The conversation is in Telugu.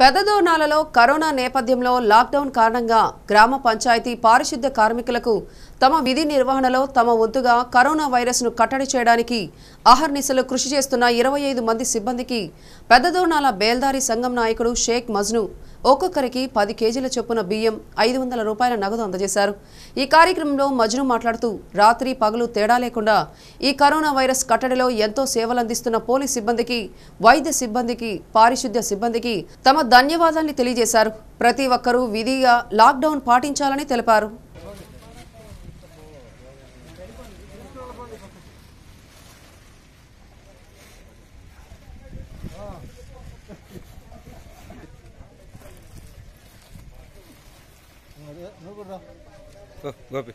పెదదోనాలలో కరోనా నేపథ్యంలో లాక్డౌన్ కారణంగా గ్రామ పంచాయతీ పారిశుద్ధ కార్మికులకు తమ విధి నిర్వహణలో తమ వంతుగా కరోనా వైరస్ను కట్టడి చేయడానికి అహర్నిశలు కృషి చేస్తున్న ఇరవై ఐదు మంది సిబ్బందికి పెద్దదోనాల బేల్దారి సంఘం నాయకుడు షేక్ మజ్ను ఒక్కొక్కరికి పది కేజీల చొప్పున బియ్యం ఐదు వందల రూపాయల నగదు అందజేశారు. ఈ కార్యక్రమంలో మజ్ను మాట్లాడుతూ రాత్రి పగలు తేడా లేకుండా ఈ కరోనా వైరస్ కట్టడిలో ఎంతో సేవలందిస్తున్న పోలీస్ సిబ్బందికి వైద్య సిబ్బందికి పారిశుద్ధ్య సిబ్బందికి తమ ధన్యవాదాల్ని తెలియజేశారు. ప్రతి ఒక్కరూ విధిగా లాక్డౌన్ పాటించాలని తెలిపారు. గోపి.